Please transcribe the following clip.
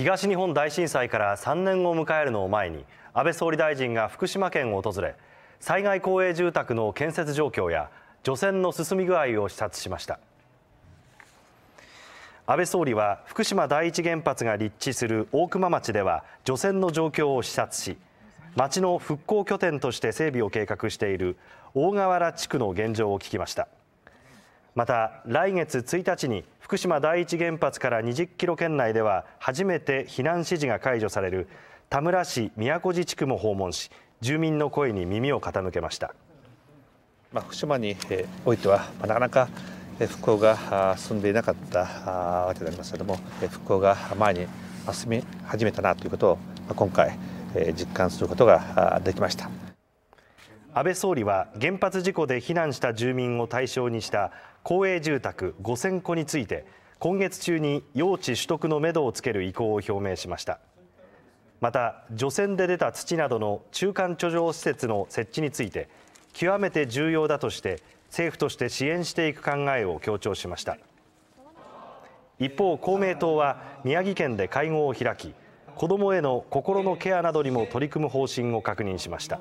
東日本大震災から3年を迎えるのを前に安倍総理大臣が福島県を訪れ災害公営住宅の建設状況や除染の進み具合を視察しました。安倍総理は福島第一原発が立地する大熊町では除染の状況を視察し町の復興拠点として整備を計画している大河原地区の現状を聞きました。また来月1日に福島第一原発から20キロ圏内では初めて避難指示が解除される田村市宮古寺地区も訪問し住民の声に耳を傾けました、まあ、福島においてはなかなか復興が進んでいなかったわけでありますけれども復興が前に進み始めたなということを今回実感することができました。安倍総理は原発事故で避難した住民を対象にした公営住宅5000戸について今月中に用地取得のめどをつける意向を表明しましたまた除染で出た土などの中間貯蔵施設の設置について極めて重要だとして政府として支援していく考えを強調しました一方公明党は宮城県で会合を開き子どもへの心のケアなどにも取り組む方針を確認しました。